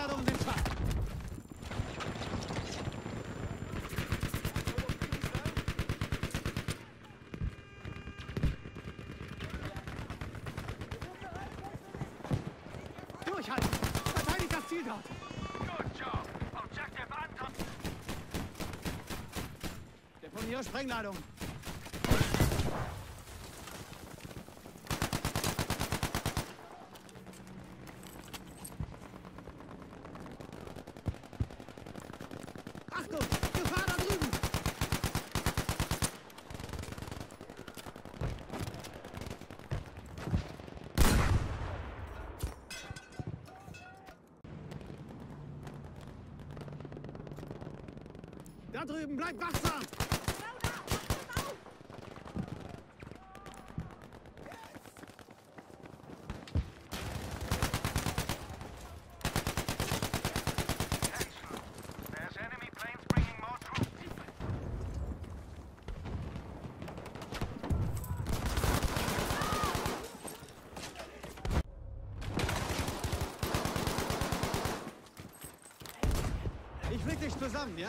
Sprengladungen sind schwach. Durchhalten! Verteidigt das Ziel dort! Good job. Objective uncon... Deponiere Sprengladung. Achtung! Gefahr da drüben! Da drüben, bleibt wachsam! za mnie.